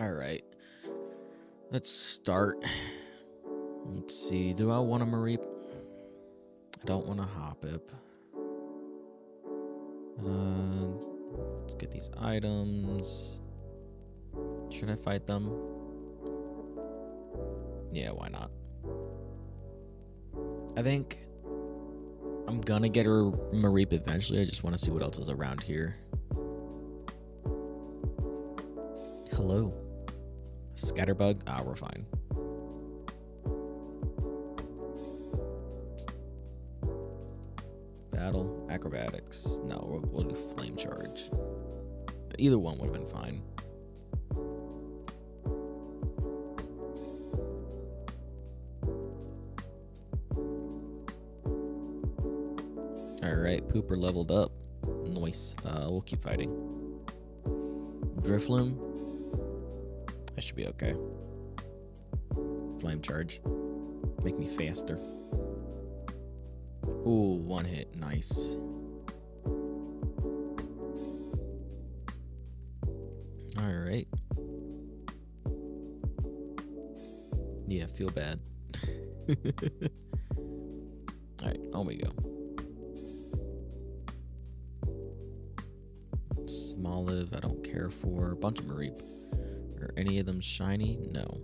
All right. Let's start. Let's see. Do I want a Mareep? I don't want a Hoppip. Uh, let's get these items. Should I fight them? Yeah, why not? I think I'm gonna get a Mareep eventually. I just want to see what else is around here. Hello. Scatterbug? Ah, we're fine. Battle, acrobatics. No, we'll, we'll do flame charge. Either one would have been fine. Alright, Pooper leveled up. Nice. Uh, we'll keep fighting. Drifloon. I should be okay. Flame charge. Make me faster. Ooh, one hit. Nice. Alright. Yeah, feel bad. Alright, on we go. Smoliv, I don't care for. A bunch of Mareep. Any of them shiny? No.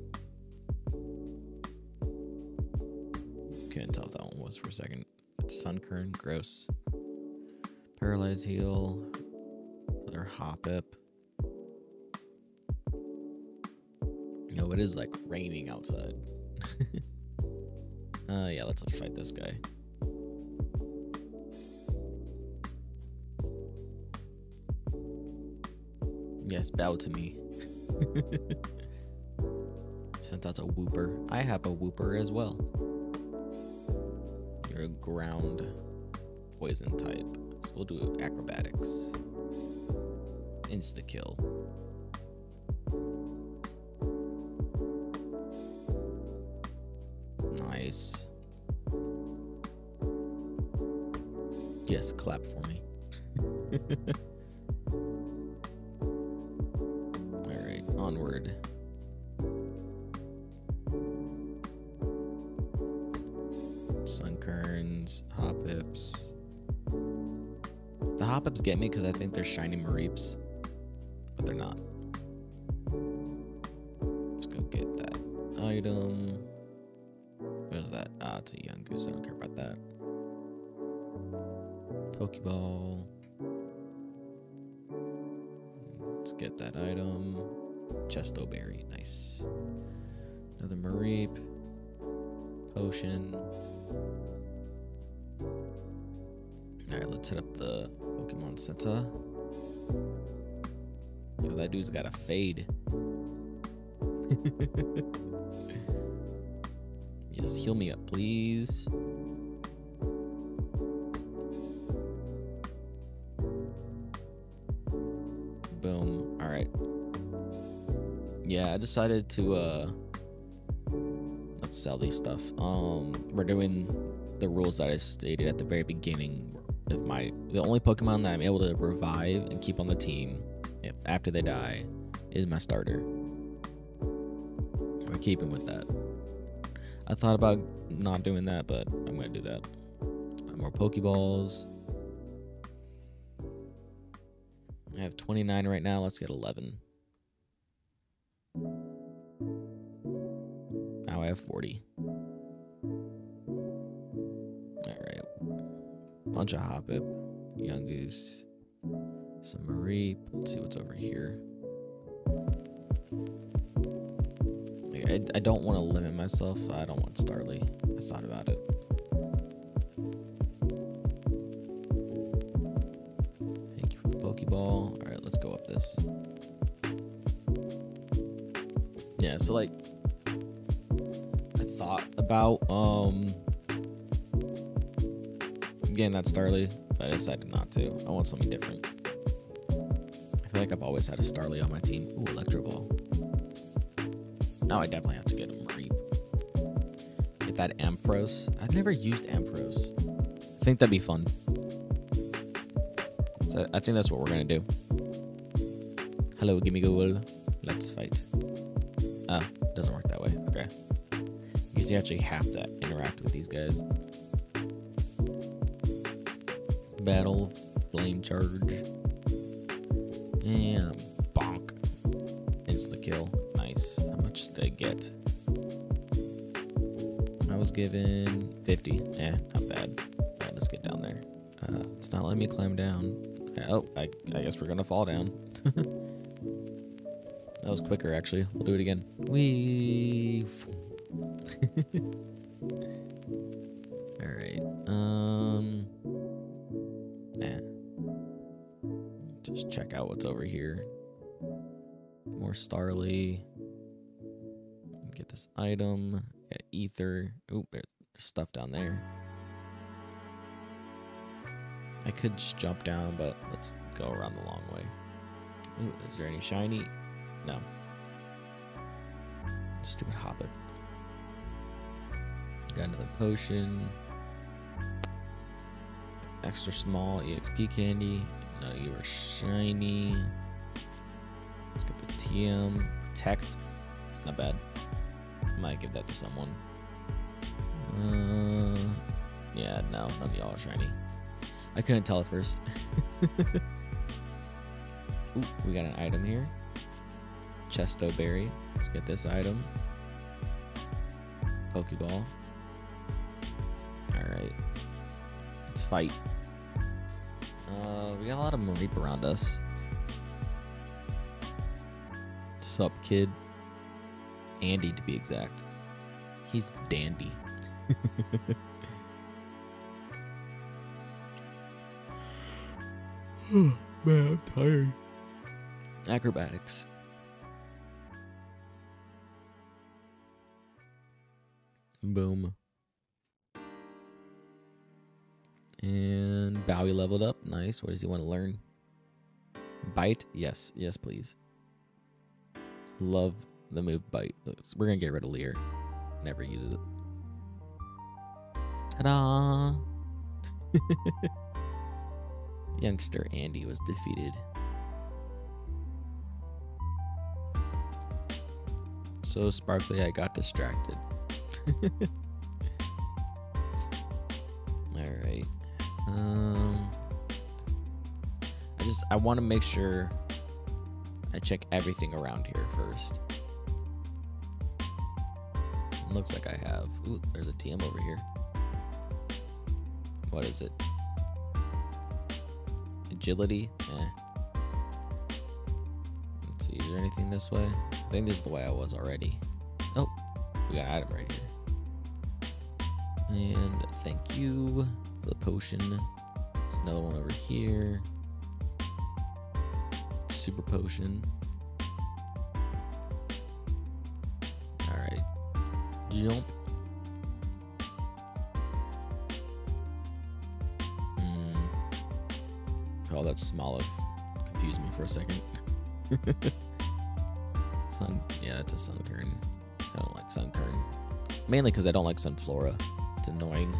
Couldn't tell if that one was for a second. Sunkern, gross. Paralyze heal. Another Hoppip. No, it is like raining outside. uh yeah, let's fight this guy. Yes, bow to me. Since that's a Wooper. I have a Wooper as well. You're a ground poison type. So we'll do acrobatics. Insta kill. Nice. Yes, clap for me. because I think they're shiny Mareeps, but they're not. Let's go get that item. What is that? Ah, it's a Yungoos. I don't care about that. Pokeball. Let's get that item. Chesto berry. Nice. Another Mareep. Potion. Let's hit up the Pokemon Center. Yo, that dude's got a fade. yes, heal me up, please. Boom. Alright. Yeah, I decided to uh let's sell these stuff. Um we're doing the rules that I stated at the very beginning. If my the only Pokemon that I'm able to revive and keep on the team if after they die is my starter. We're keeping with that. I thought about not doing that, but I'm gonna do that. More Pokeballs. I have 29 right now. Let's get 11. Now I have 40. Bunch of Hoppip, Yungoos, some Mareep. Let's see what's over here. I, I don't want to limit myself. I don't want Starly. I thought about it. Thank you for the Pokeball. Alright, let's go up this. Yeah, so like I thought about um getting that Starly, but I decided not to. I want something different. I feel like I've always had a Starly on my team. Ooh, Electro Ball. Now I definitely have to get a Mareep. Get that Ampharos. I've never used Ampharos. I think that'd be fun. So I think that's what we're gonna do. Hello, gimme Google. Let's fight. Oh, doesn't work that way. Okay. Because you actually have to interact with these guys. Battle, flame charge. And bonk. Insta kill. Nice. How much did I get? I was given 50. Eh, not bad. Alright, let's get down there. Uh, it's not letting me climb down. Oh, I, I guess we're gonna fall down. that was quicker, actually. We'll do it again. We. Alright. Um. Just check out what's over here. More Starly. Get this item. Get ether. Oop, there's stuff down there. I could just jump down, but let's go around the long way. Ooh, is there any shiny? No. Stupid Hoppip. Got another potion. Extra small EXP candy. No, you are shiny. Let's get the TM. Protect. It's not bad. Might give that to someone. Uh, yeah, no, none of y'all are shiny. I couldn't tell at first. Ooh, we got an item here. Chesto berry. Let's get this item. Pokeball. Alright. Let's fight. We got a lot of Mareep around us. Sup, kid? Andy, to be exact. He's dandy. Man, I'm tired. Acrobatics. Boom. And Bowie leveled up. Nice. What does he want to learn? Bite? Yes. Yes, please. Love the move bite. We're going to get rid of Leer. Never use it. Ta-da! Youngster Andy was defeated. So sparkly, I got distracted. Um, I just I want to make sure I check everything around here first. Looks like I have. Ooh, there's a TM over here. What is it? Agility? Eh. Let's see, is there anything this way? I think this is the way I was already. Oh, we got an item right here. And thank you the potion. There's another one over here. Super potion. Alright. Jump. Hmm. Oh, that Smoliv confused me for a second. Sun, yeah, that's a Sunkern. I don't like Sunkern. Mainly because I don't like Sunflora. It's annoying.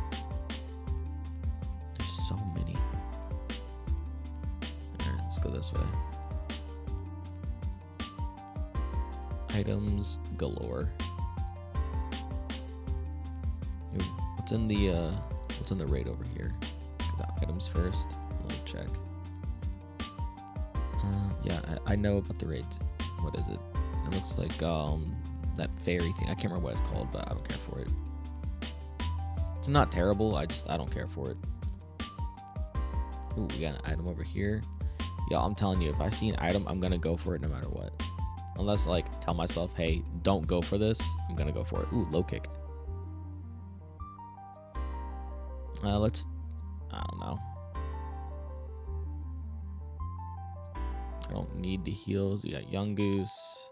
This way. Items galore. What's in the uh what's in the raid over here? The items first. We'll check. Uh, yeah, I, I know about the raids. What is it? It looks like um that fairy thing. I can't remember what it's called, but I don't care for it. It's not terrible. I just I don't care for it. Ooh, we got an item over here. Y'all, I'm telling you, if I see an item, I'm gonna go for it no matter what. Unless like tell myself, hey, don't go for this. I'm gonna go for it. Ooh, low kick. Uh, let's. I don't know. I don't need the heals. We got Young Goose.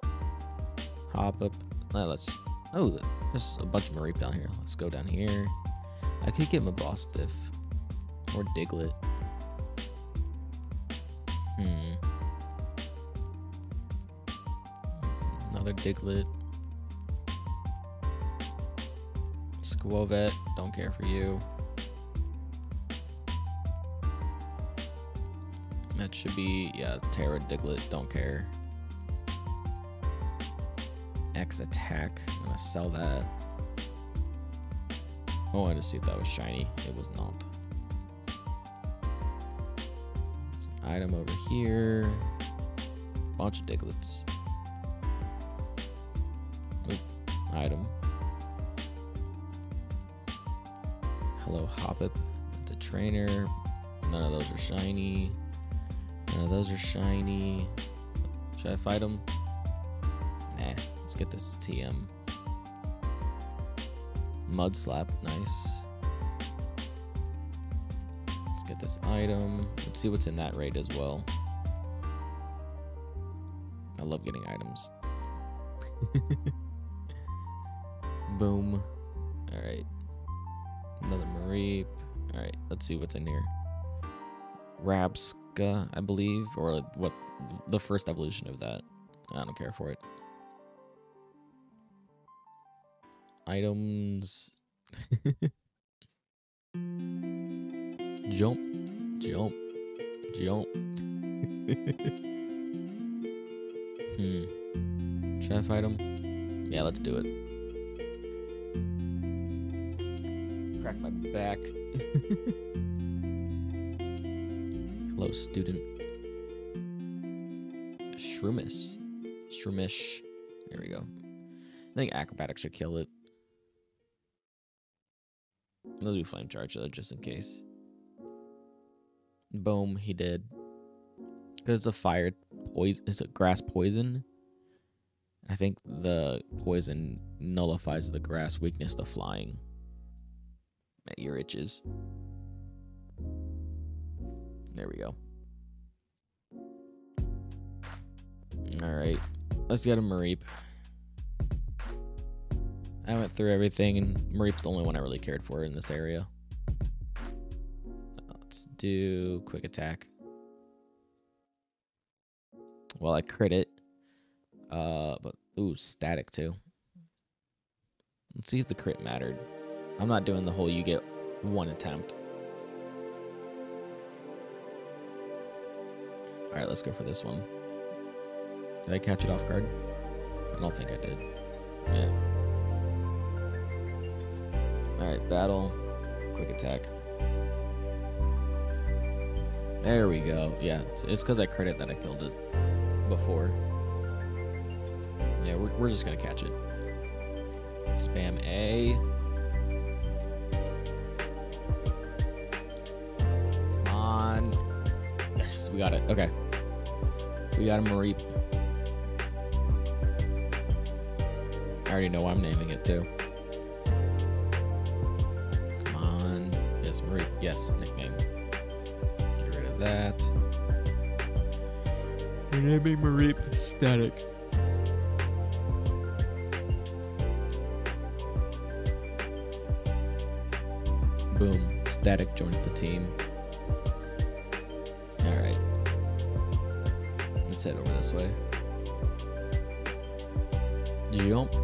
Hoppip. Uh, let's. Oh, there's a bunch of Mareep down here. Let's go down here. I could get Mabosstiff or Diglett. Hmm. Another Diglett. Skwovet. Don't care for you. That should be, yeah, Terra Diglett. Don't care. X attack. I'm gonna sell that. Oh, I wanted to see if that was shiny. It was not. Item over here. Bunch of diglets. Oop, item. Hello. It's a trainer. None of those are shiny. None of those are shiny. Should I fight him? Nah. Let's get this TM. Mud slap, nice. This item. Let's see what's in that raid as well. I love getting items. Boom. Alright. Another Mareep. Alright, let's see what's in here. Rabsca, I believe, or what the first evolution of that. I don't care for it. Items. jump, jump, jump. hmm. Should I fight him? Yeah, let's do it. Crack my back. Hello, student. Shroomish. Shroomish. There we go. I think acrobatics should kill it. Let's do flame charge though, just in case. Boom, he did. Because it's a fire poison. It's a grass poison. I think the poison nullifies the grass weakness to flying. At your itches. There we go. Alright. Let's get a Mareep. I went through everything, and Mareep's the only one I really cared for in this area. Do quick attack. Well, I crit it. Uh, but ooh, static too. Let's see if the crit mattered. I'm not doing the whole you get one attempt. All right, let's go for this one. Did I catch it off guard? I don't think I did. Yeah. Alright, battle. Quick attack. There we go. Yeah, it's because I credit that I killed it before. Yeah, we're, we're just going to catch it. Spam A. Come on. Yes, we got it. Okay. We got a Mareep. I already know why I'm naming it too. Come on. Yes, Mareep. Yes, nickname. Get that. We're naming Mareep Static. Boom. Static joins the team. Alright. Let's head over this way. Jump.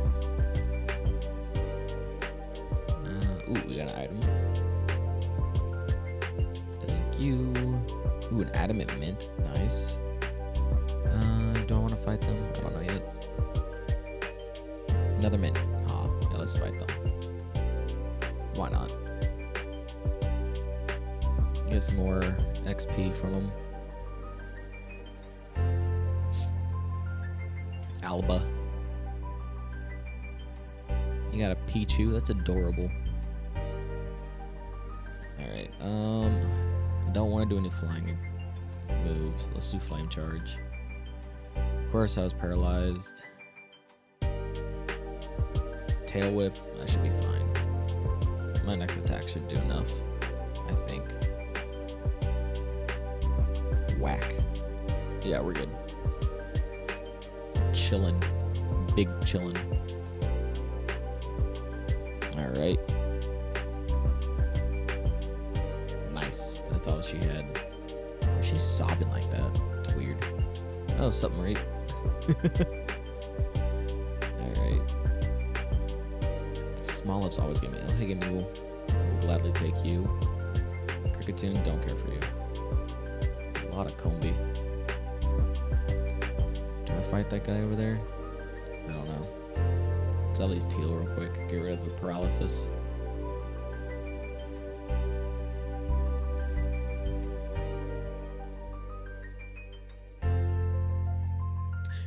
Adamant mint. Nice. Uh, do I want to fight them? I don't know yet. Another mint. Aw, yeah, let's fight them. Why not? Get some more XP from them. Alba. You got a Pichu. That's adorable. Let's Flame Charge. Of course, I was paralyzed. Tail Whip. I should be fine. My next attack should do enough. I think. Whack. Yeah, we're good. Chillin'. Big chillin'. Alright. Nice. That's all she had. She's sobbing like that. It's weird. Oh, something right. Alright. Smollips always give me. Oh, hey, give me will gladly take you. Kricketune, don't care for you. A lot of Combee. Do I fight that guy over there? I don't know. Let's at least heal real quick. Get rid of the paralysis.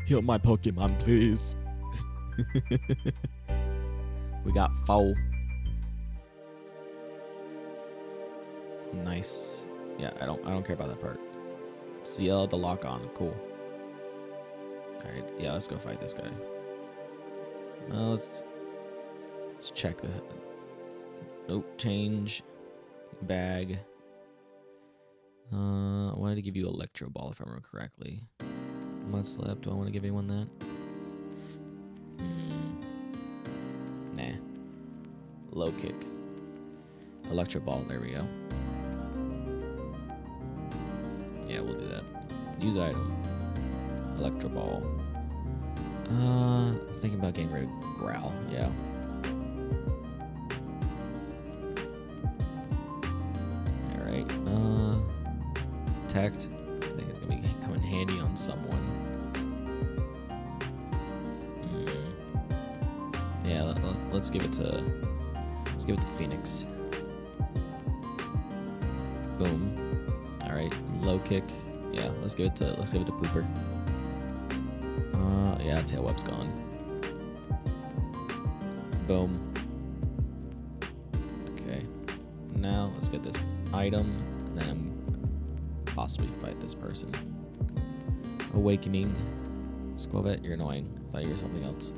Heal my Pokemon, please. we got foul. Nice. Yeah, I don't I don't care about that part. CL the lock on. Cool. Alright, yeah, let's go fight this guy. Uh, let's let's check the nope, change bag. Uh I wanted to give you electro ball if I remember correctly. Mud slap, do I want to give anyone that? Hmm. Nah. Low kick. Electro ball, there we go. Yeah, we'll do that. Use item. Electro ball. Uh, I'm thinking about getting rid of growl. Yeah. All right. Uh, protect. Yeah. Let, let, let's give it to. Let's give it to Phoenix. Boom. All right, low kick. Yeah, let's give it to let's give it to Pooper. Uh, yeah, tail web's gone. Boom. Okay. Now let's get this item, and then possibly fight this person. Awakening. Skwovet, you're annoying. I thought you were something else.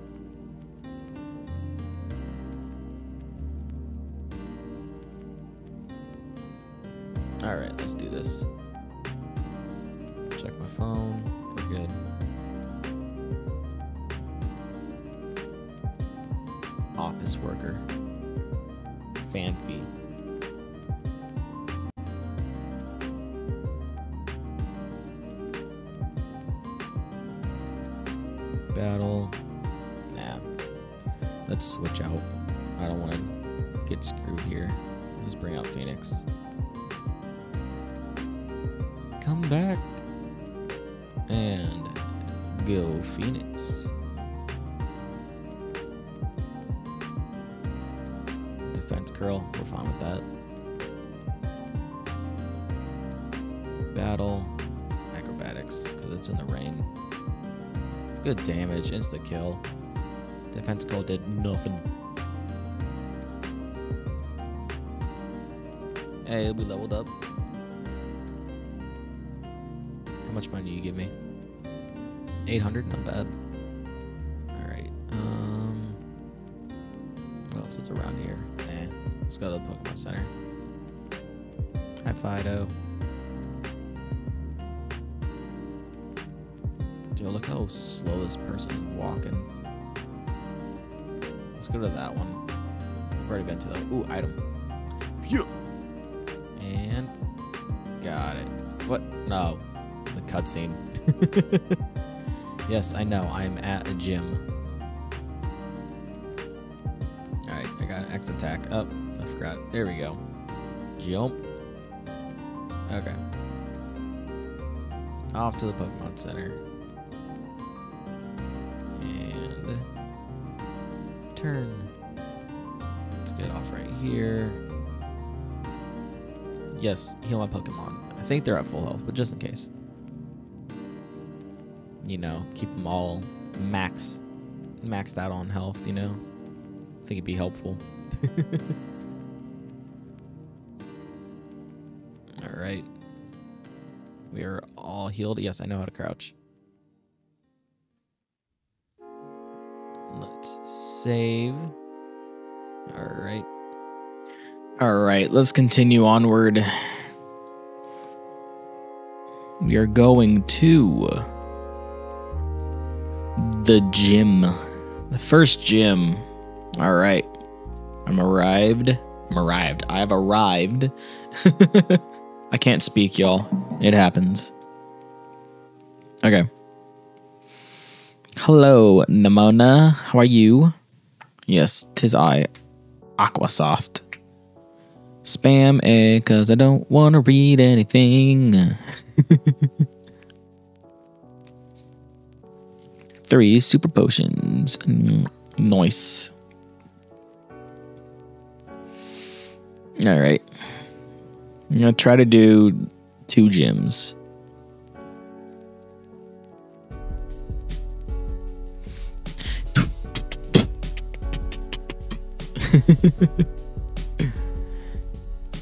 Let's do this. Check my phone. Damage, insta kill. Defense goal did nothing. Hey, we leveled up. How much money do you give me? 800, not bad. Alright, um... What else is around here? Eh, let's go to the Pokemon Center. Hi, Fido. Yo, look how slow this person walking. Let's go to that one. I've already been to that. Ooh, item. Yeah. And got it. What? No. The cutscene. yes, I know. I'm at a gym. Alright, I got an X attack. Up. Oh, I forgot. There we go. Jump. Okay. Off to the Pokemon Center. Turn. Let's get off right here. Yes, heal my Pokemon. I think they're at full health, but just in case. You know, keep them all max maxed out on health, you know? I think it'd be helpful. Alright. We are all healed. Yes, I know how to crouch. Save. Alright. Alright, let's continue onward. We are going to the gym. The first gym. Alright. I'm arrived. I'm arrived. I've arrived. I can't speak, y'all. It happens. Okay. Hello, Nemona. How are you? Yes, tis I, Aquasoft. Spam A, cause I don't want to read anything. Three super potions. Nice. All right. I'm going to try to do two gyms.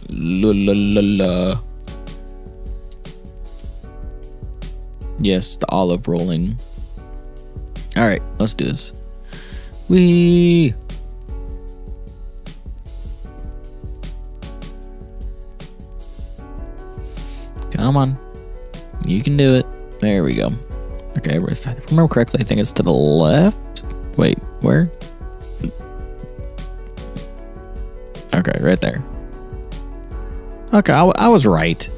La la la la. Yes, the olive rolling. All right, let's do this. We. Come on. You can do it. There we go. Okay, if I remember correctly, I think it's to the left. Wait, where? Right there. Okay, I, I was right.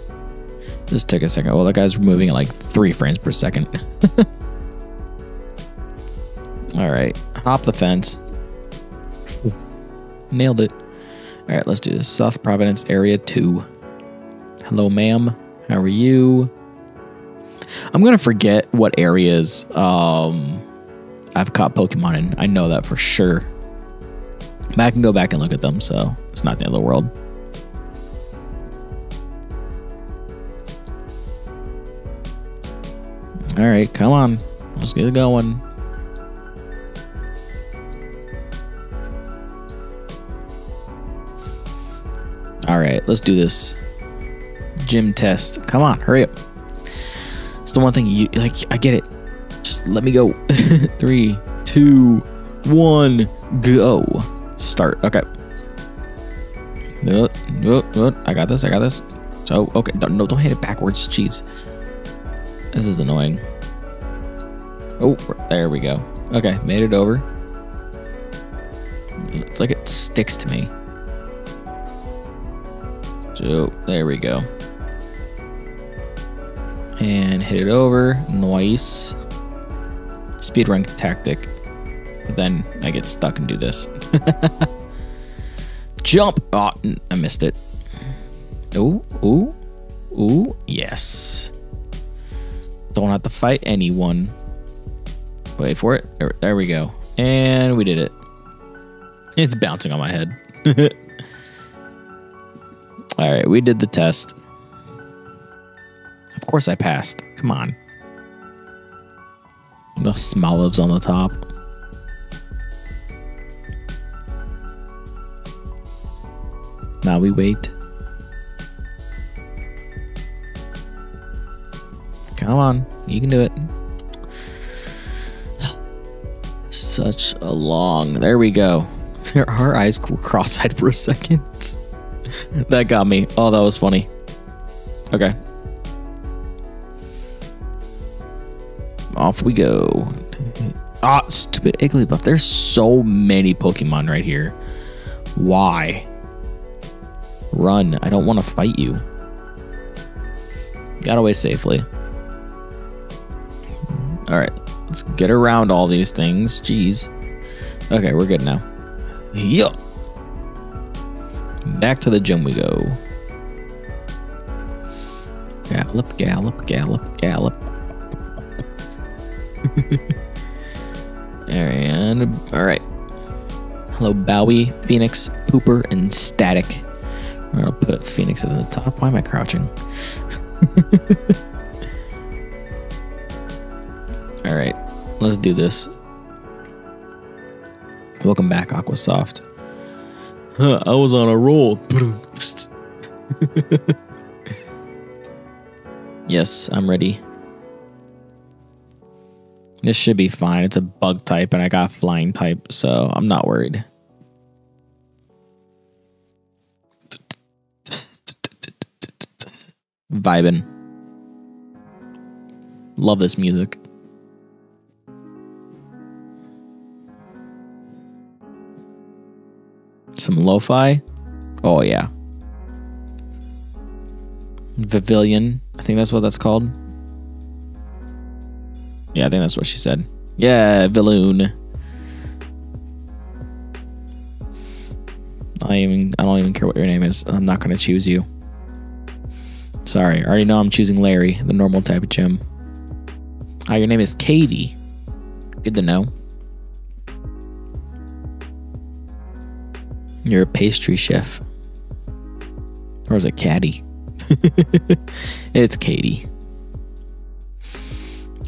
Just took a second. Oh, that guy's moving at like three frames per second. All right, hop the fence. Nailed it. All right, let's do this. South Province Area 2. Hello, ma'am. How are you? I'm gonna forget what areas um, I've caught Pokemon in. I know that for sure. I can go back and look at them, so it's not the end of the world. All right, come on. Let's get it going. All right, let's do this gym test. Come on, hurry up. It's the one thing you like. I get it. Just let me go. Three, two, one, go. Start. Okay. I got this. I got this. So okay. Don't, no, don't hit it backwards. Jeez. This is annoying. Oh, there we go. Okay, made it over. It's like it sticks to me. So there we go. And hit it over. Nice. Speedrun tactic. But then I get stuck and do this. Jump! Oh, I missed it. Ooh, ooh, ooh, yes. Don't have to fight anyone. Wait for it. There, there we go. And we did it. It's bouncing on my head. All right, we did the test. Of course I passed. Come on. The Smolives on the top. Now we wait. Come on, you can do it. Such a long. There we go. Our eyes were cross-eyed for a second. that got me. Oh, that was funny. Okay. Off we go. Ah, stupid Igglybuff. There's so many Pokemon right here. Why? Run. I don't want to fight you. Got away safely. All right. Let's get around all these things. Jeez. Okay, we're good now. Yup. Back to the gym we go. Gallop, gallop, gallop, gallop. and all right. Hello, Bowie, Phoenix, Pooper, and Static. I'm gonna put Phoenix at the top. Why am I crouching? all right, let's do this. Welcome back, Aquasoft. Huh, I was on a roll. yes, I'm ready. This should be fine. It's a bug type, and I got flying type, so I'm not worried. Vibin. Love this music. Some lo-fi. Oh yeah. Pavilion. I think that's what that's called. Yeah, I think that's what she said. Yeah, Viloon. I even I don't even care what your name is. I'm not gonna choose you. Sorry, I already know I'm choosing Larry, the normal type of gym. Ah, your name is Katie. Good to know. You're a pastry chef. Or is it Caddy? it's Katie.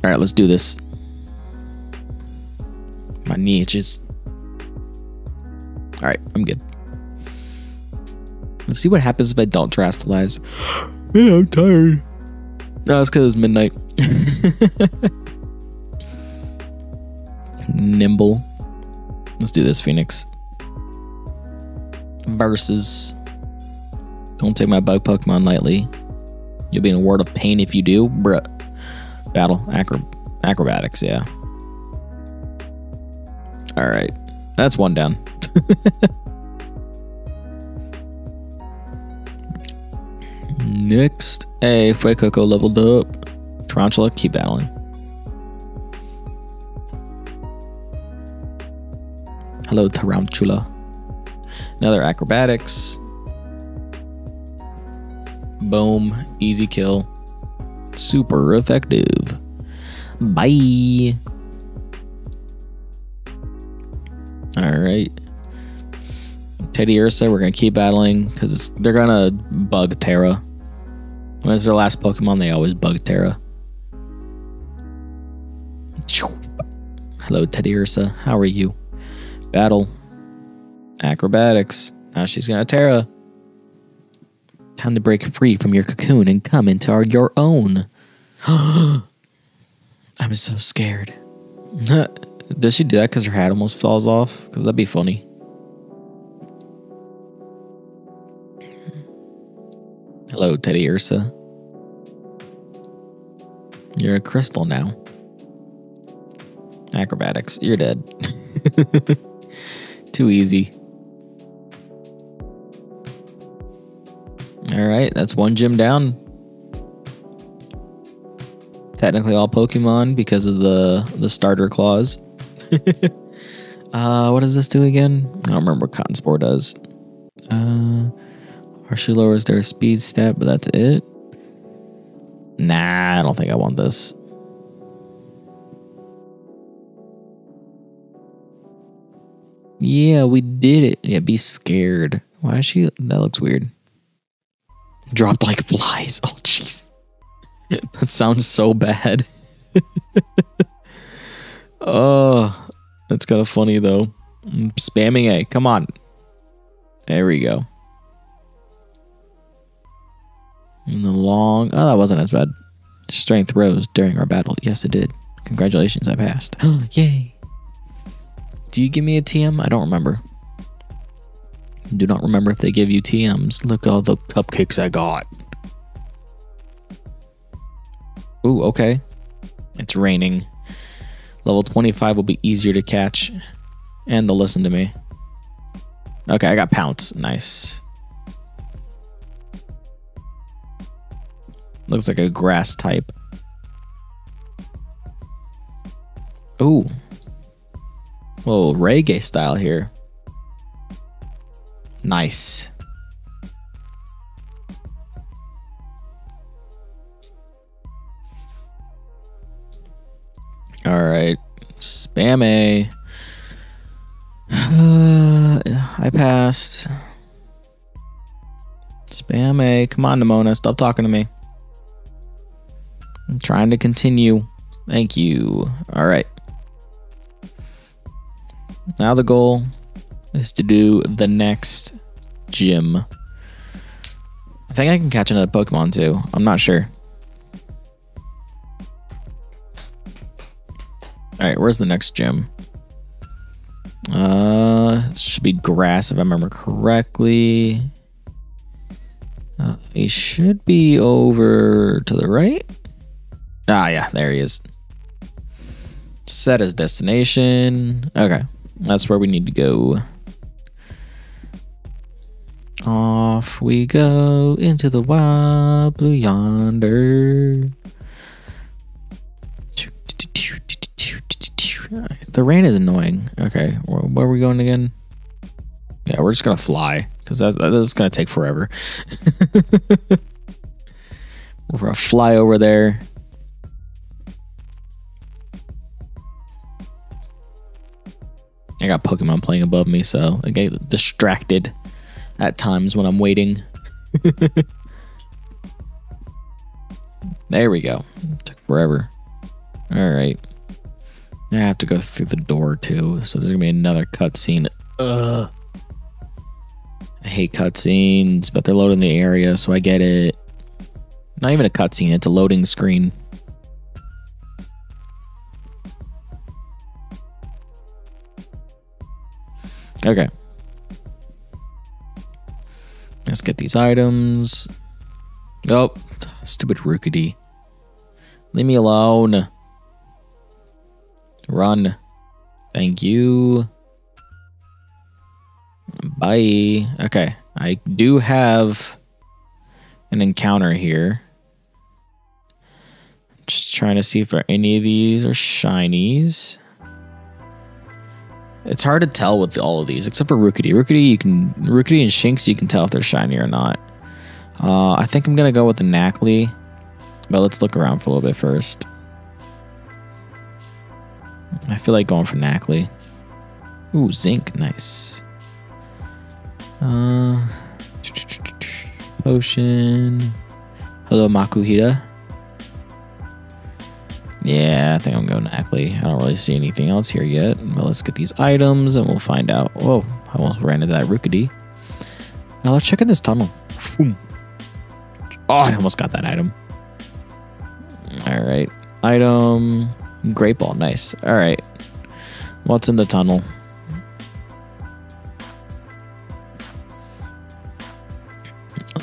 All right, let's do this. My knee itches. All right, I'm good. Let's see what happens if I don't terastallize. Man, I'm tired. No, it's because it's midnight. Nymble. Let's do this, Phoenix. Versus. Don't take my bug Pokemon lightly. You'll be in a world of pain if you do. Bruh. Battle. Acro- acrobatics, yeah. Alright. That's one down. Next, a Fuecoco leveled up. Tarountula, keep battling. Hello, Tarountula. Another acrobatics. Boom, easy kill. Super effective. Bye. All right. Teddiursa, we're gonna keep battling because they're gonna bug Tera. When it's their last Pokemon, they always bug Tera. Hello, Teddiursa. How are you? Battle. Acrobatics. Now she's gonna Tera. Time to break free from your cocoon and come into our, your own. I'm so scared. Does she do that because her hat almost falls off? Because that'd be funny. Hello, Teddiursa. You're a crystal now. Acrobatics. You're dead. Too easy. All right, that's one gym down. Technically all Pokemon because of the the starter clause. uh, what does this do again? I don't remember what Cotton Spore does. Partially lowers their speed stat, but that's it. Nah, I don't think I want this. Yeah, we did it. Yeah, be scared. Why is she? That looks weird. Dropped like flies. Oh, jeez. that sounds so bad. oh, that's kind of funny though. I'm spamming A. Come on. There we go. In the long. Oh, that wasn't as bad. Strength rose during our battle. Yes, it did. Congratulations, I passed. Oh yay. Do you give me a TM? I don't remember. Do not remember if they give you TMs. Look all the cupcakes I got. Ooh, okay. It's raining. Level 25 will be easier to catch. And they'll listen to me. Okay, I got Pounce. Nice. Looks like a grass type. Ooh. little reggae style here. Nice. All right. Spam A. Uh, I passed. Spam A. Come on, Nemona. Stop talking to me. Trying to continue. Thank you. All right. Now the goal is to do the next gym. I think I can catch another Pokemon too. I'm not sure. All right, where's the next gym? Uh, it should be grass if I remember correctly. Uh, he should be over to the right. Ah, yeah, there he is. Set his destination. Okay, that's where we need to go. Off we go into the wild blue yonder. The rain is annoying. Okay, where, where are we going again? Yeah, we're just gonna fly because that's, that's gonna take forever. we're gonna fly over there. I got Pokemon playing above me, so I get distracted at times when I'm waiting. there we go. Took forever. All right. I have to go through the door too, so there's gonna be another cutscene. Ugh. I hate cutscenes, but they're loading the area, so I get it. Not even a cutscene; it's a loading screen. Okay. Let's get these items. Oh, stupid Rookidee. Leave me alone. Run. Thank you. Bye. Okay. I do have an encounter here. Just trying to see if any of these are shinies. It's hard to tell with all of these, except for Rookidee. Rookidee, you can Rookidee and Shinx, you can tell if they're shiny or not. Uh, I think I'm gonna go with the Nacli, but let's look around for a little bit first. I feel like going for Nacli. Ooh, zinc, nice. Uh, potion. Hello, Makuhita. Yeah, I think I'm going Nacli. I don't really see anything else here yet. But let's get these items and we'll find out. Whoa, I almost ran into that Rookidee. Now let's check in this tunnel. Oh, I almost got that item. All right. Item. Great ball. Nice. All right. What's in the tunnel?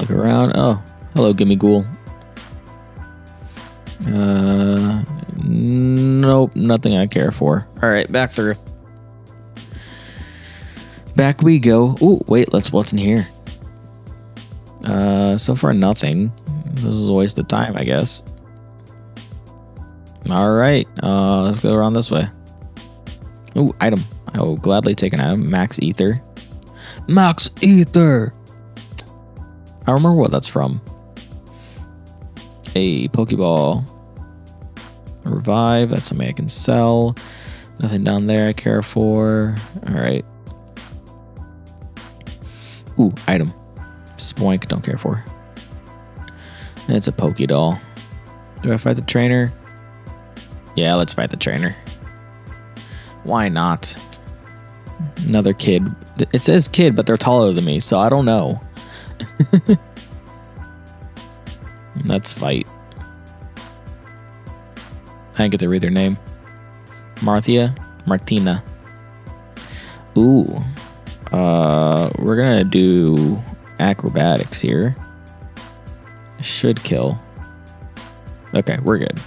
Look around. Oh, hello, Gimmighoul. Uh, nope, nothing I care for. All right, back through. Back we go. Oh, wait, let's. What's in here? Uh, so far nothing. This is a waste of time, I guess. All right, uh, let's go around this way. Ooh, item. I will gladly take an item. Max Ether. Max Ether. I remember what that's from. A Pokeball. Revive. That's something I can sell. Nothing down there I care for. All right. Ooh, item. Spoink. Don't care for. It's a Pokédoll. Do I fight the trainer? Yeah, let's fight the trainer. Why not? Another kid. It says kid, but they're taller than me, so I don't know. Let's fight. I didn't get to read their name. Marthia? Martina. Ooh. Uh, we're gonna do acrobatics here. Should kill. Okay, we're good.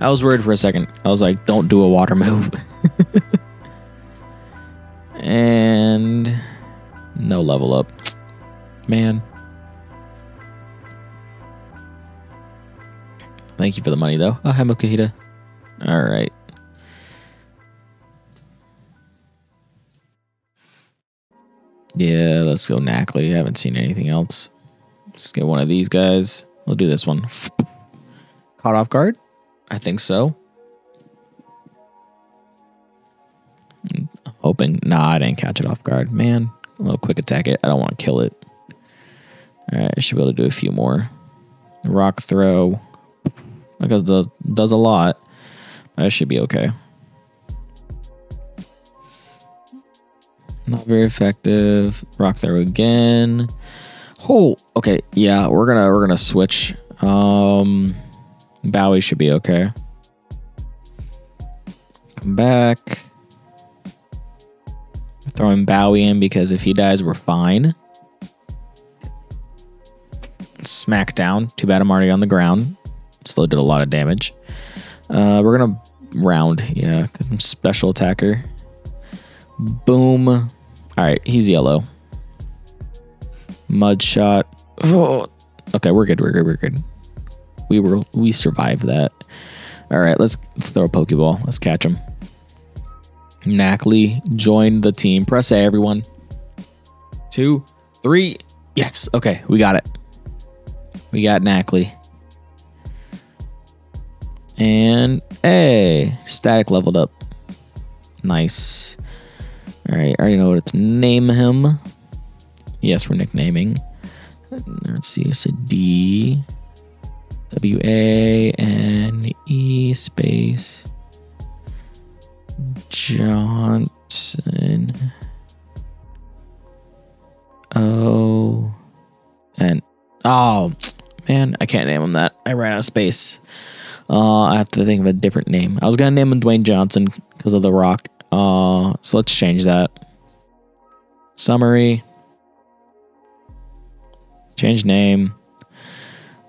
I was worried for a second. I was like, don't do a water move. and no level up. Man. Thank you for the money, though. Oh, hi, Makuhita. All right. Yeah, let's go Nacli. I haven't seen anything else. Let's get one of these guys. We'll do this one. Caught off guard? I think so. I'm hoping. Nah, I didn't catch it off guard. Man, a little quick attack it. I don't want to kill it. All right, I should be able to do a few more. Rock throw. Because does does a lot. That should be okay. Not very effective. Rock throw again. Oh, okay. Yeah, we're gonna we're gonna switch. Um, Bowie should be okay. Come back. Throwing Bowie in because if he dies, we're fine. Smack down. Too bad I'm already on the ground. Still did a lot of damage. Uh, we're gonna round, yeah, because I'm special attacker. Boom. All right, he's yellow. Mud shot. Oh. Okay, we're good. We're good. We're good. We were we survived that. All right, let's throw a pokeball. Let's catch him. Nacli joined the team. Press A, everyone. Two, three. Yes. Okay, we got it. We got Nacli. And A. Static leveled up. Nice. All right, I already know what to name him. Yes, we're nicknaming. Let's see, it's a D W A N E space Johnson O and oh man, I can't name him that. I ran out of space. Uh, I have to think of a different name. I was gonna name him Dwayne Johnson because of The Rock. Uh, so let's change that. Summary. Change name.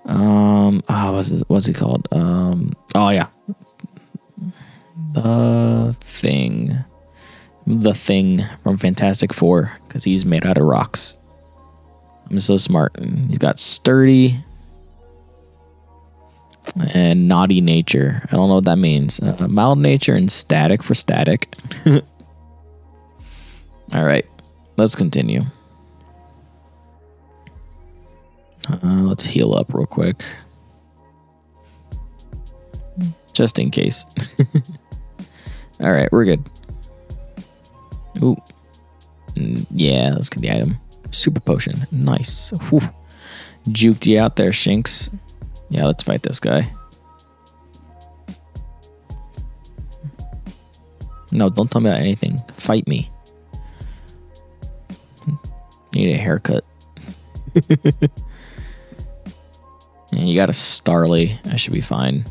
Um, oh, what's his, what's he called? Um, oh yeah, the thing, the thing from Fantastic Four, because he's made out of rocks. I'm so smart. He's got sturdy and naughty nature. I don't know what that means. Uh, mild nature and static for static. All right, let's continue. Uh, let's heal up real quick. Just in case. All right, we're good. Ooh. Mm, yeah, let's get the item. Super potion. Nice. Whew. Juked you out there, Shinx. Yeah, let's fight this guy. No, don't tell me about anything. Fight me. Need a haircut. And you got a Starly. I should be fine.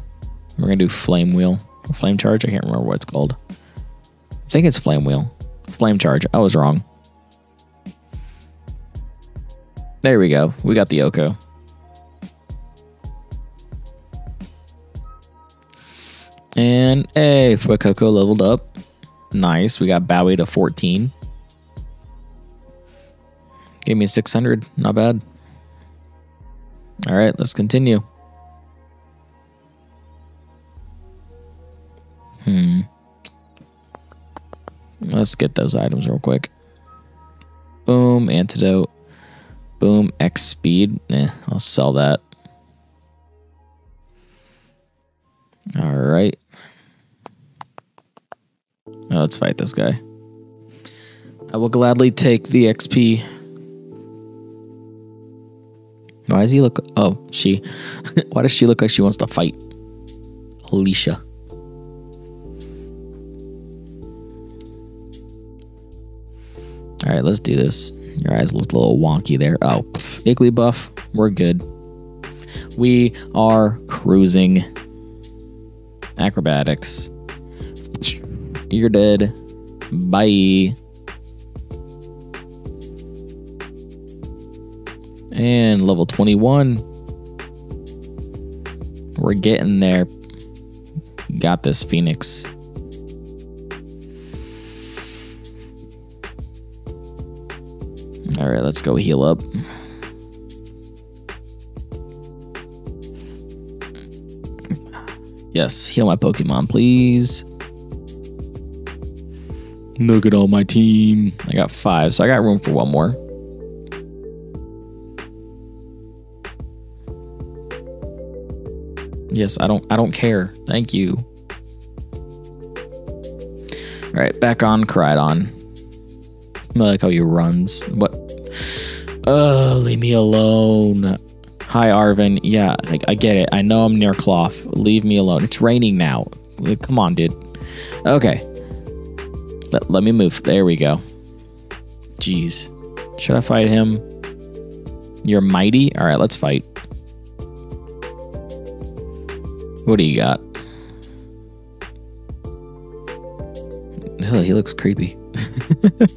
We're gonna do Flame Wheel. Or flame Charge? I can't remember what it's called. I think it's Flame Wheel. Flame Charge. I was wrong. There we go. We got the OHKO. And hey, Fuecoco leveled up. Nice. We got Bowie to 14. Gave me 600. Not bad. All right, let's continue. Hmm. Let's get those items real quick. Boom, antidote. Boom, X speed. Eh, I'll sell that. All right. Now let's fight this guy. I will gladly take the XP why does he look? Oh, she. Why does she look like she wants to fight? Alicia. All right, let's do this. Your eyes look a little wonky there. Oh, Igglybuff. We're good. We are cruising. Acrobatics. You're dead. Bye. And level 21. We're getting there. Got this, Phoenix. All right, let's go heal up. Yes, heal my Pokemon, please. Look at all my team. I got five, so I got room for one more. Yes, I don't I don't care. Thank you. All right, back on Koraidon. I like how he runs. What? Oh, leave me alone. Hi, Arvin. Yeah, I, I get it. I know I'm near Cloth. Leave me alone. It's raining now. Come on, dude. Okay. Let, let me move. There we go. Jeez. Should I fight him? You're mighty? All right, let's fight. What do you got? Oh, he looks creepy.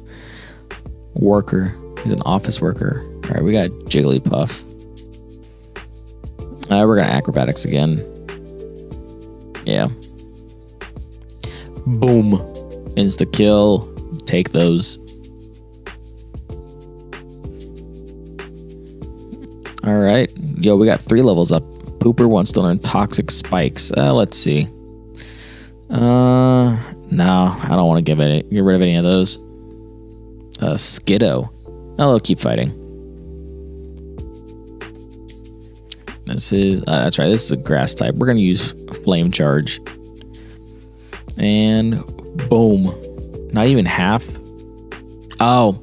worker. He's an office worker. All right, we got Jigglypuff. Uh, we're gonna acrobatics again. Yeah. Boom. Insta kill. Take those. All right. Yo, we got three levels up. Pooper wants to learn Toxic Spikes. Uh, let's see. Uh, no, I don't want to give it get rid of any of those. Uh, Skiddo. I'll keep fighting. This is uh, that's right. This is a grass type. We're gonna use Flame Charge. And boom, not even half. Oh,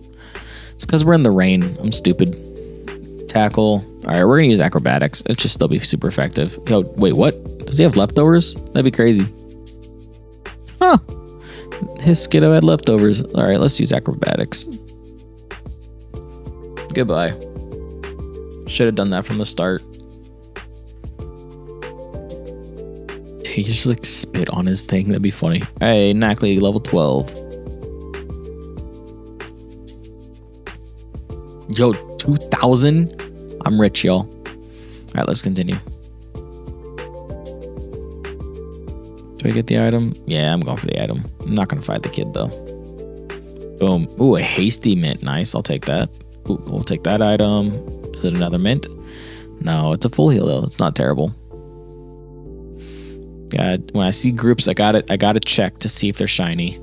it's because we're in the rain. I'm stupid. Tackle. All right, we're gonna use acrobatics. It should still be super effective. Yo, wait, what? Does he have leftovers? That'd be crazy. Huh. His Skiddo had leftovers. All right, let's use acrobatics. Goodbye. Should have done that from the start. He just like spit on his thing. That'd be funny. Hey, Nacli, level 12. Yo, 2,000? I'm rich, y'all. All right, let's continue. Do I get the item? Yeah, I'm going for the item. I'm not going to fight the kid, though. Boom. Ooh, a hasty mint. Nice. I'll take that. Ooh, we'll take that item. Is it another mint? No, it's a full heal, though. It's not terrible. Yeah, when I see groups, I got. I got to check to see if they're shiny.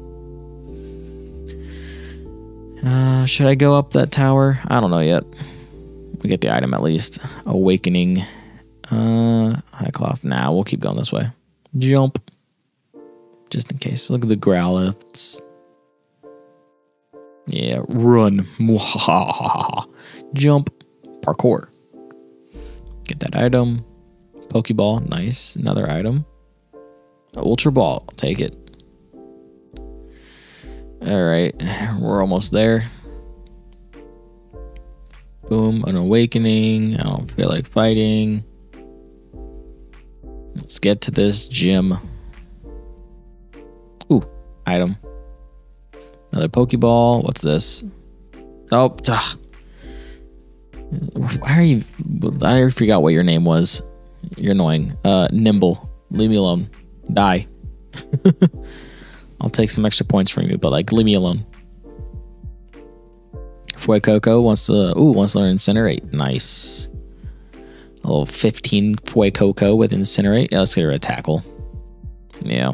Uh, should I go up that tower? I don't know yet. We get the item at least. Awakening. Uh, high cloth. Nah, we'll keep going this way. Jump. Just in case. Look at the Growlithes. Yeah, run. Jump. Parkour. Get that item. Pokeball. Nice. Another item. Ultra Ball. I'll take it. All right. We're almost there. Boom. An awakening. I don't feel like fighting. Let's get to this gym. Ooh, item. Another Pokeball. What's this? Oh, ugh. why are you? I forgot what your name was. You're annoying. Uh, Nymble. Leave me alone. Die. I'll take some extra points from you, but like, leave me alone. Fuecoco wants to. Ooh, wants to learn Incinerate. Nice. A little 15 Fuecoco with Incinerate. Yeah, let's get her a tackle. Yeah.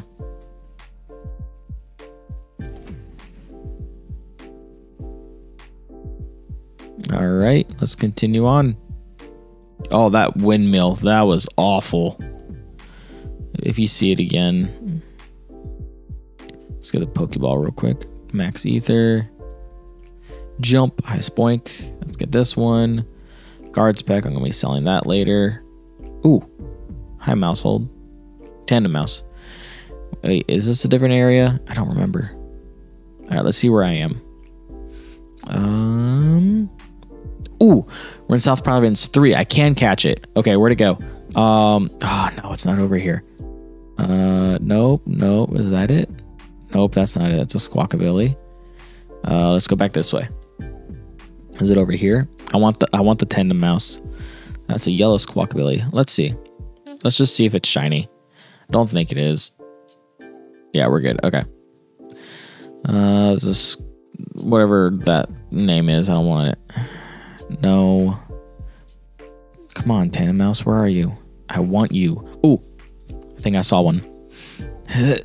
All right, let's continue on. Oh, that windmill. That was awful. If you see it again, let's get the Pokeball real quick. Max Ether. Jump, High Spoink. Let's get this one. Guard Spec. I'm to be selling that later. Ooh. Hi, Maushold. Tandem Mouse. Wait, is this a different area? I don't remember. All right, let's see where I am. Um. Ooh, we're in South Province 3. I can catch it. Okay, where to go? Um, oh no, it's not over here. Uh, nope, nope. Is that it? Nope, that's not it. It's a Squawkabilly. Uh, let's go back this way. Is it over here? I want the I want the Tandemaus. That's a yellow Squawkabilly. Let's see. Let's just see if it's shiny. I don't think it is. Yeah, we're good. Okay. Uh, this whatever that name is. I don't want it. No. Come on, Tandemaus, where are you? I want you. Oh, I think I saw one.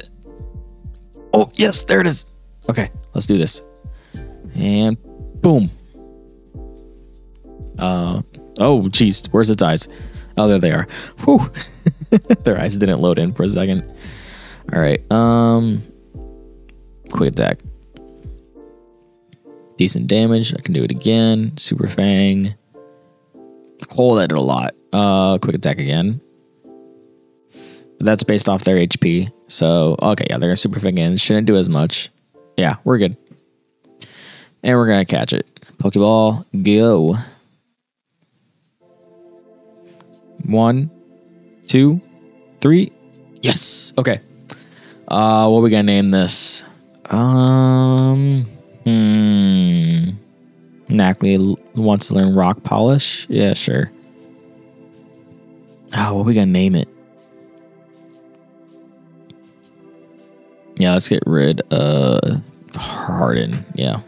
oh, yes, there it is. Okay, let's do this. And boom. Uh oh, jeez, where's its eyes? Oh, there they are. Whew. Their eyes didn't load in for a second. All right. Um, quick attack. Decent damage. I can do it again. Super Fang. Oh, that did a lot. Uh, quick attack again. But that's based off their HP. So, okay, yeah, they're Super again. Shouldn't do as much. Yeah, we're good. And we're gonna catch it. Pokeball, go. One, two, three. Yes. Okay. Uh, what are we gonna name this? Um. Hmm. Nacli wants to learn rock polish. Yeah, sure. Oh, what are we gonna name it? Yeah, let's get rid of Harden. Yeah.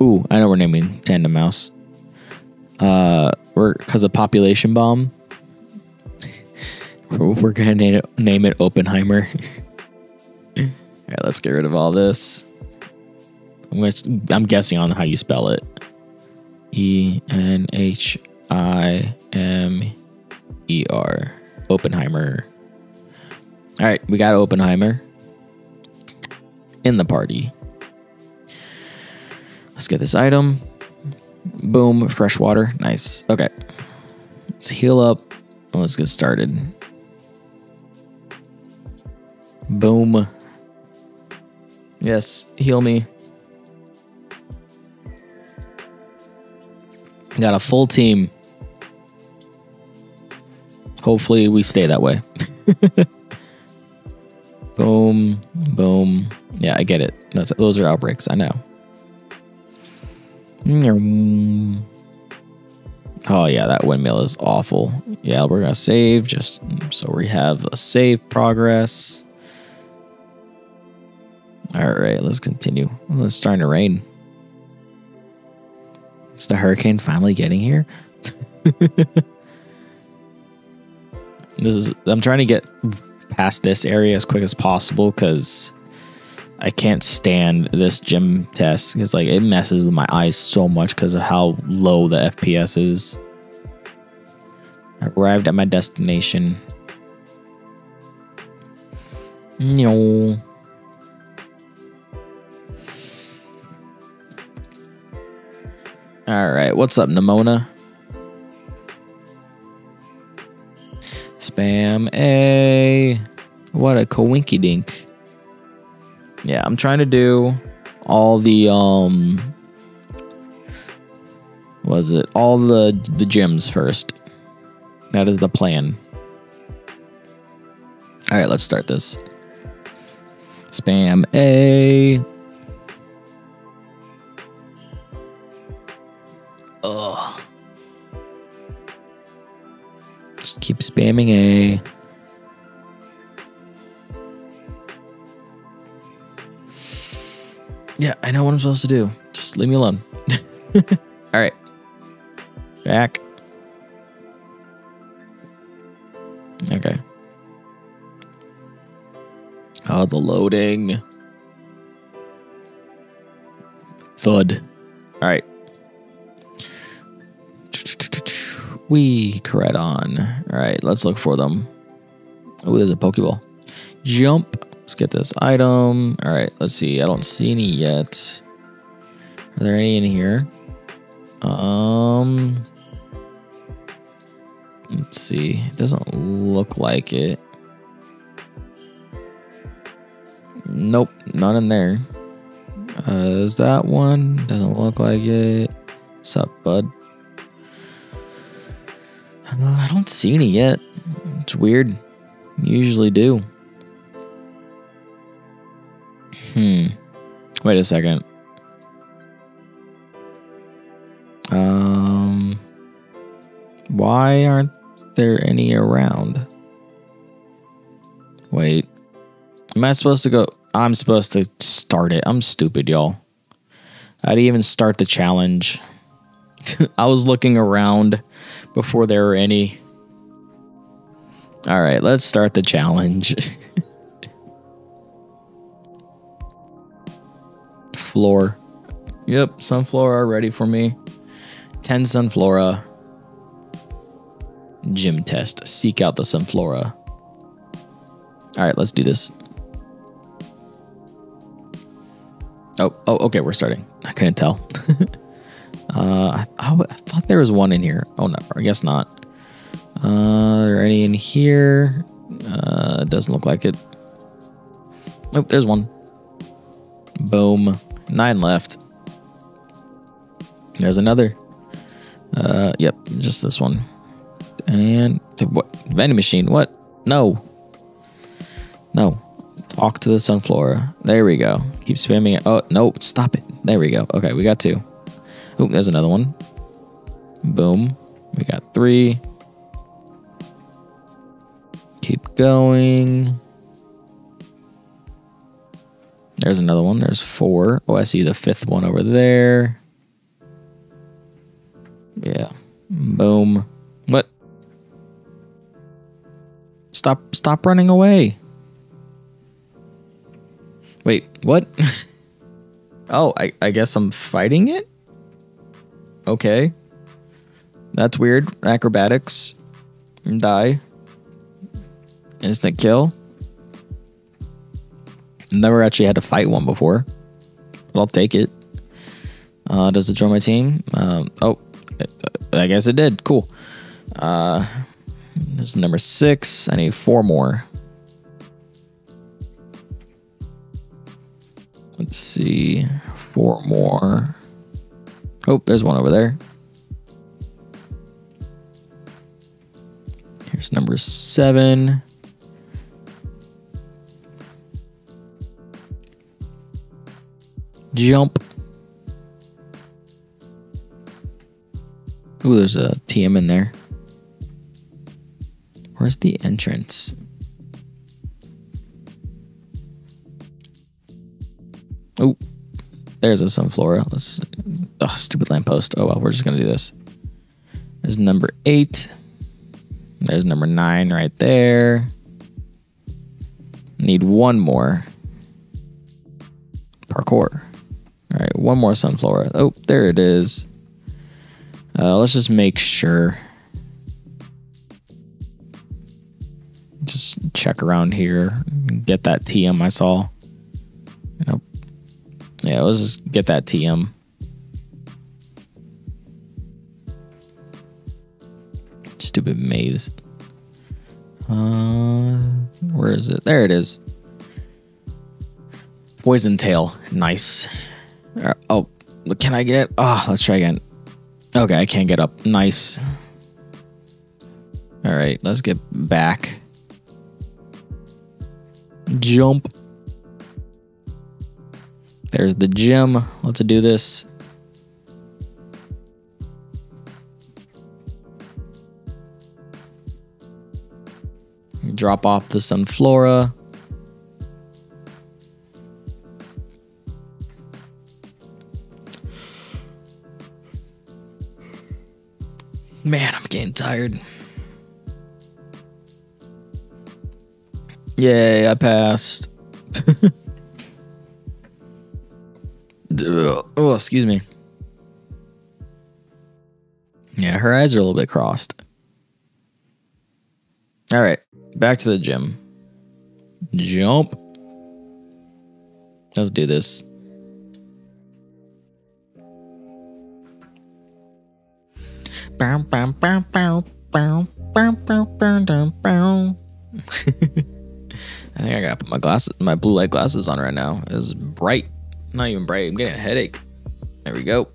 Ooh, I know we're naming Tandemaus. Uh, we're because of population bomb. We're gonna name it, name it Oppenheimer. all right, let's get rid of all this. I'm, gonna, I'm guessing on how you spell it. E N H I M E R. Oppenheimer. All right, we got Oppenheimer in the party. Let's get this item. Boom, fresh water. Nice. Okay. Let's heal up. Let's get started. Boom. Yes, heal me. Got a full team. Hopefully, we stay that way. boom, boom. Yeah, I get it. That's those are outbreaks. I know. Mm-hmm. Oh yeah, that windmill is awful. Yeah, we're gonna save just so we have a save progress. All right, let's continue. It's starting to rain. Is the hurricane finally getting here? this is I'm trying to get past this area as quick as possible because I can't stand this gym test. It's like it messes with my eyes so much because of how low the FPS is. I arrived at my destination. No. All right, what's up, Nemona? Spam A. What a coinky dink. Yeah, I'm trying to do all the um was it all the the gyms first. That is the plan. All right, let's start this. Spam A. Ugh. Just keep spamming A. Yeah, I know what I'm supposed to do. Just leave me alone. All right. Back. Okay. Oh, the loading. Thud. We on. All right, let's look for them. Oh, there's a Pokeball. Jump. Let's get this item. All right, let's see. I don't see any yet. Are there any in here? Um, let's see. It doesn't look like it. Nope, not in there. Uh, is that one? Doesn't look like it. What's up, bud? Uh, I don't see any yet. It's weird. You usually do. Hmm. Wait a second. Um. Why aren't there any around? Wait. Am I supposed to go? I'm supposed to start it. I'm stupid, y'all. I didn't even start the challenge. I was looking around before there were any. All right, let's start the challenge. Floor. Yep, Sunflora ready for me. 10 Sunflora. Gym test. Seek out the Sunflora. All right, let's do this. Oh, oh, okay, we're starting. I couldn't tell. uh, I, I, thought there was one in here. Oh no, I guess not. Uh, are any in here? Uh, doesn't look like it. Nope, there's one. Boom. Nine left. There's another. Uh, yep, just this one. And what? Vending machine. What? No. No. Talk to the Sunflora. There we go. Keep spamming it. Oh, no. Stop it. There we go. Okay, we got two. Oh, there's another one. Boom. We got three. Keep going. There's another one. There's four. Oh, I see the fifth one over there. Yeah. Boom. What? Stop stop running away. Wait, what? oh, I, I guess I'm fighting it? Okay. That's weird. Acrobatics. Die. Instant kill. Never actually had to fight one before, but I'll take it. Uh, does it join my team? Um, oh, I guess it did. Cool. Uh, this is number six. I need four more. Let's see. Four more. Oh, there's one over there. Here's number seven. Jump. Ooh, there's a TM in there. Where's the entrance? Oh, there's a sunflora. Let's. Oh, stupid lamppost. Oh well, we're just gonna do this. There's number eight. There's number nine right there. Need one more. Parkour. All right, one more sunflora. Oh, there it is. Uh, let's just make sure. Just check around here. Get that TM I saw. Know, yeah, let's just get that TM. Stupid maze. Uh, where is it? There it is. Poison tail. Nice. Uh, oh, can I get it? Oh, let's try again. Okay, I can't get up. Nice. All right, let's get back. Jump. There's the gym. Let's do this. Drop off the Sunflora. Man, I'm getting tired. Yay, I passed. Uh, oh, excuse me. Yeah, her eyes are a little bit crossed. All right, back to the gym. Jump. Let's do this. I think I got to put my glasses, my blue light glasses on right now. It's bright. Not even bright. I'm getting a headache. There we go.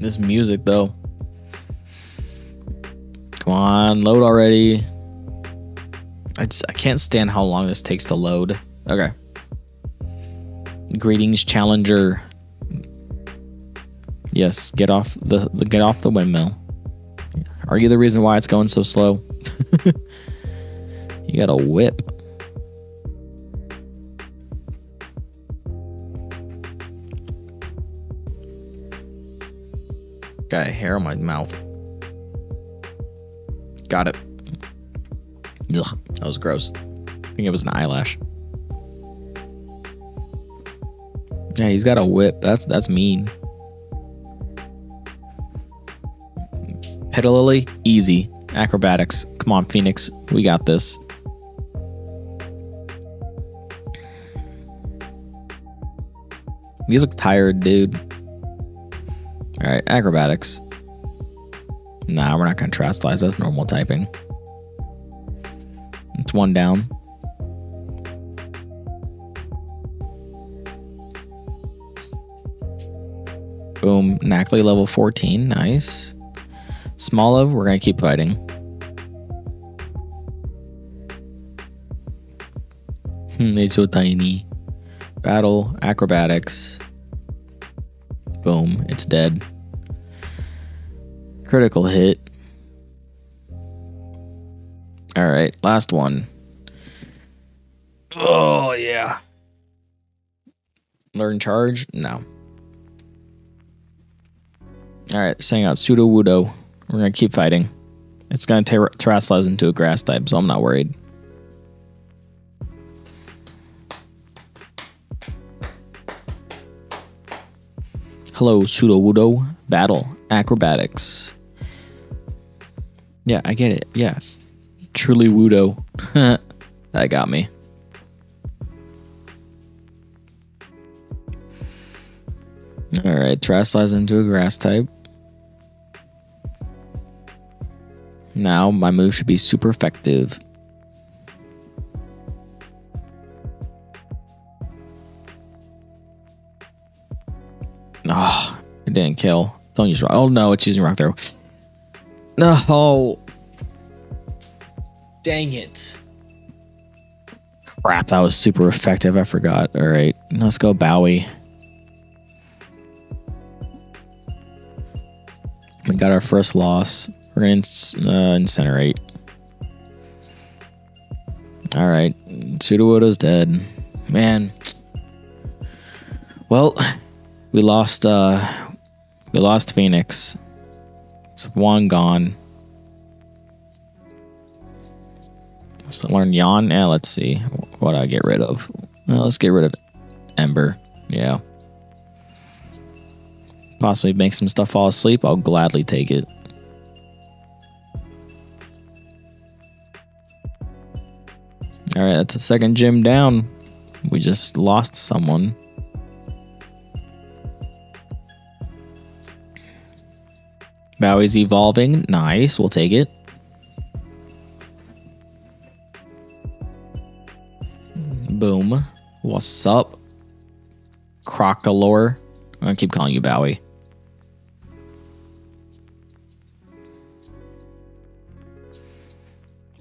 This music though. Come on, load already. I just I can't stand how long this takes to load. Okay. Greetings, Challenger. Yes, get off the, the get off the windmill. Are you the reason why it's going so slow? you got a whip. Got a hair on my mouth. Got it. Ugh, that was gross. I think it was an eyelash. Yeah, he's got a whip. That's that's mean. Petilil, easy. Acrobatics. Come on, Phoenix. We got this. You look tired, dude. All right, acrobatics. Nah, we're not gonna Terastallize. That's normal typing. One down. Boom. Nacli level 14. Nice. Smoliv, we're going to keep fighting. Hmm, it's so tiny. Battle, acrobatics. Boom. It's dead. Critical hit. Last one. Oh yeah. Learn charge? No. All right, saying out Sudowoodo. We're gonna keep fighting. It's gonna ter- into a grass type, so I'm not worried. Hello, Sudowoodo. Battle. Acrobatics. Yeah, I get it. Yeah. Truly Wudo. that got me. Alright, Terastallize into a grass type. Now my move should be super effective. Oh, it didn't kill. Don't use rock. Oh no, it's using rock throw. No. Dang it. Crap, that was super effective. I forgot. All right, let's go Bowie. We got our first loss. We're gonna uh, incinerate. All right, Sudowoodo's dead. Man. Well, we lost. uh We lost Phoenix. It's one gone. Learn Yawn. Yeah, let's see what I get rid of. Well, let's get rid of Ember. Yeah. Possibly make some stuff fall asleep. I'll gladly take it. All right, that's a second gym down. We just lost someone. Bowie's evolving. Nice. We'll take it. Boom. What's up? Crocalor. I'm going to keep calling you Bowie.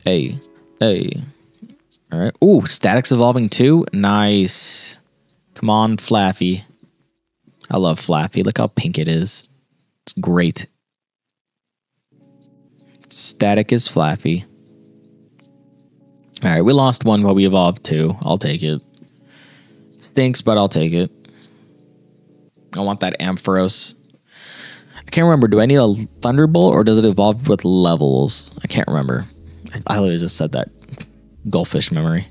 Hey. Hey. All right. Ooh, Static's evolving too. Nice. Come on, Flaaffy. I love Flaaffy. Look how pink it is. It's great. Static is Flaaffy. All right, we lost one, but we evolved two. I'll take it. Stinks, but I'll take it. I want that Ampharos. I can't remember. Do I need a Thunderbolt or does it evolve with levels? I can't remember. I, I literally just said that. Goldfish memory.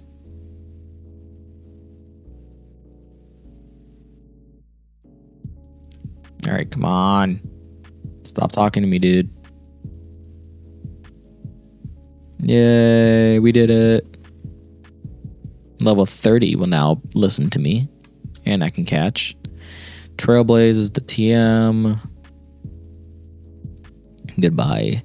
All right, come on. Stop talking to me, dude. Yay, we did it. Level 30 will now listen to me, and I can catch. Trailblaze is the TM. Goodbye.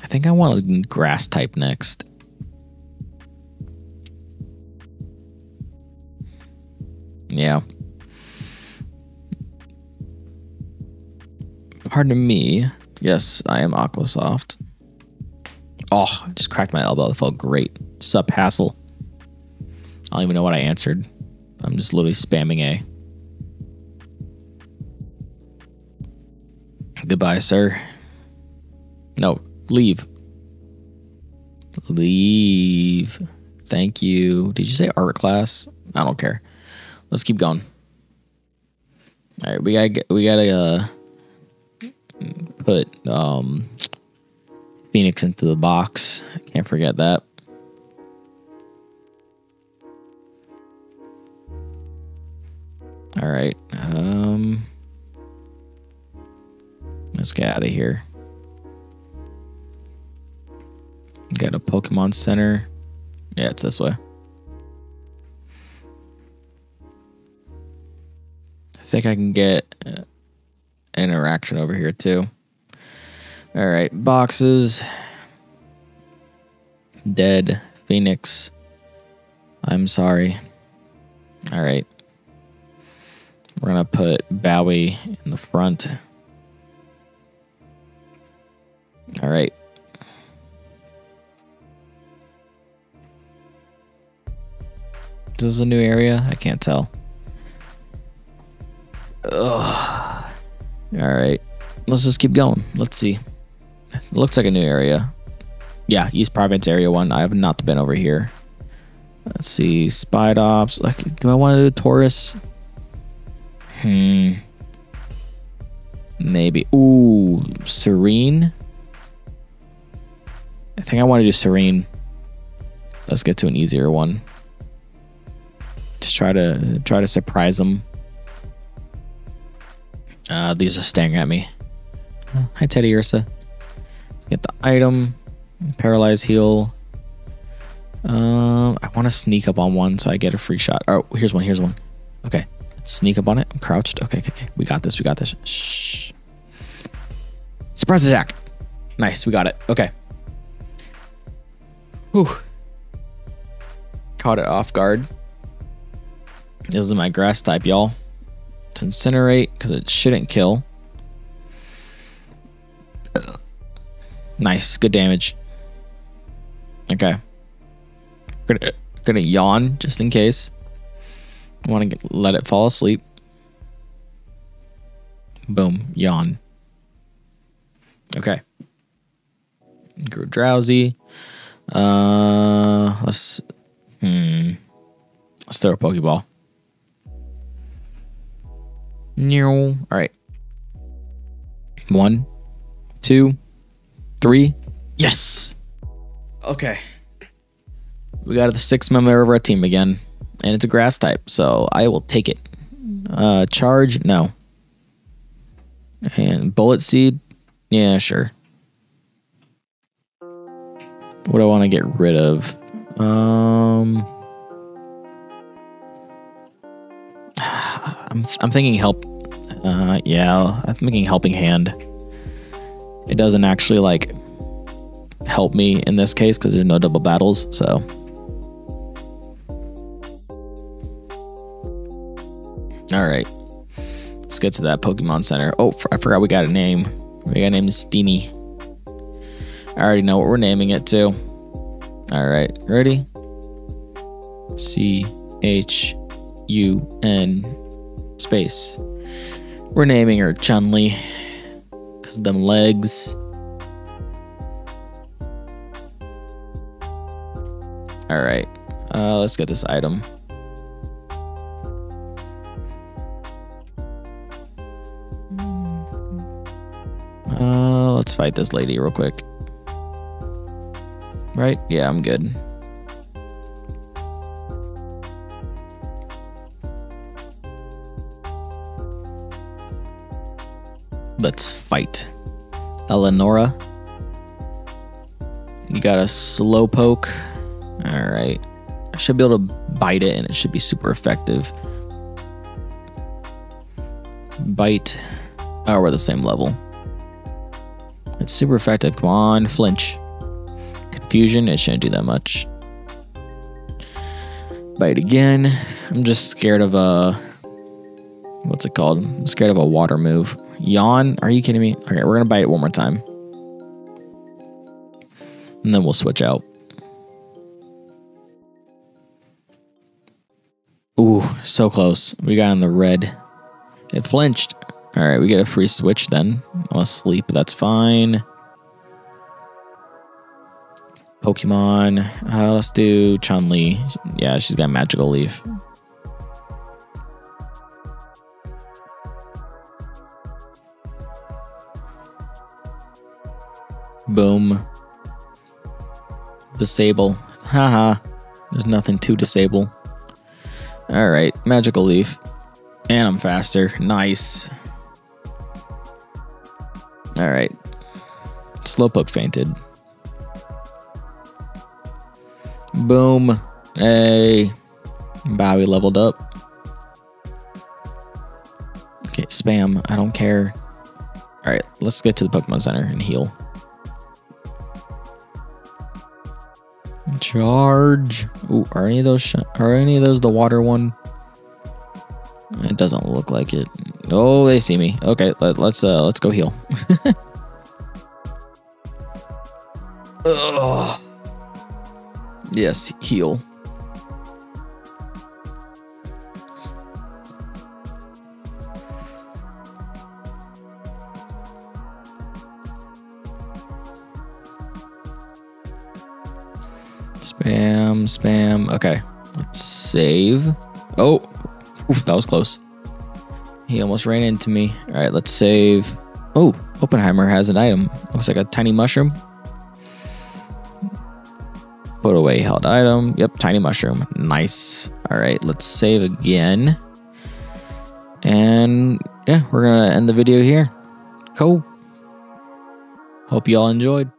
I think I want a grass type next. Yeah. Pardon me. Yes, I am Aquasoft. Oh, I just cracked my elbow. That felt great. Sup, Hassel? I don't even know what I answered. I'm just literally spamming A. Goodbye, sir. No, leave. Leave. Thank you. Did you say art class? I don't care. Let's keep going. All right, we got we got to uh, put um, Phoenix into the box. Can't forget that. All right. Um, let's get out of here. Got a Pokemon Center. Yeah, it's this way. I think I can get uh, interaction over here too. All right, boxes. Dead Phoenix. I'm sorry. All right. We're going to put Bowie in the front. All right. This is a new area? I can't tell. Ugh. All right. Let's just keep going. Let's see. It looks like a new area. Yeah, East Province Area 1. I have not been over here. Let's see. Spidops. Like, do I want to do Tauros? Hmm. Maybe. Ooh, Serene. I think I want to do Serene. Let's get to an easier one. Just try to try to surprise them. Uh, these are staring at me. Hi, Teddiursa. Get the item. Paralyze heal. Um, I want to sneak up on one so I get a free shot. Oh, here's one. Here's one. Okay, let's sneak up on it. I'm crouched. Okay, okay, okay. We got this. We got this. Shh. Surprise attack. Nice. We got it. Okay. Whew. Caught it off guard. This is my grass type, y'all. To incinerate because it shouldn't kill. Nice, good damage. Okay. Gonna, gonna yawn just in case. Want to let it fall asleep. Boom, yawn. Okay. Grew drowsy. Uh, let's hmm. Let's throw a Pokeball. All right. One, two, three. Yes. Okay. We got the sixth member of our team again, and it's a grass type, so I will take it. Uh, charge, no. And bullet seed, yeah, sure. What do I want to get rid of? Um, I'm I'm thinking help. Uh, yeah, I'm thinking helping hand. It doesn't actually like help me in this case because there's no double battles. So. All right. Let's get to that Pokemon Center. Oh, I forgot we got a name. We got a name Steenee. I already know what we're naming it to. All right, ready? C H U N space. We're naming her Chun-Li because them legs. All right, uh, let's get this item. Uh, let's fight this lady real quick. Right? Yeah, I'm good. Let's fight. Eleonora. You got a Slowpoke. Alright. I should be able to bite it and it should be super effective. Bite. Oh, we're the same level. It's super effective. Come on, flinch. Confusion, it shouldn't do that much. Bite again. I'm just scared of a. What's it called? I'm scared of a water move. Yawn? Are you kidding me? Okay, we're gonna bite it one more time. And then we'll switch out. Ooh, so close. We got in the red. It flinched. All right, we get a free switch then. I'm asleep. That's fine. Pokemon. Uh, let's do Chun Li. Yeah, she's got Magical Leaf. Boom. Disable. Haha. There's nothing to disable. Alright, Magical Leaf. And I'm faster. Nice. Alright. Slowpoke fainted. Boom. Hey. Bowie leveled up. Okay, spam. I don't care. Alright, let's get to the Pokemon Center and heal. Charge. Ooh, are any of those are any of those the water one? It doesn't look like it. Oh, they see me. Okay, let, us uh let's go heal. Ugh. Yes, heal. Spam, spam. Okay, let's save. Oh, oof, that was close. He almost ran into me. All right, let's save. Oh, Oppenheimer has an item. Looks like a tiny mushroom. Put away held item. Yep, tiny mushroom. Nice. All right, let's save again. And yeah, we're going to end the video here. Cool. Hope you all enjoyed.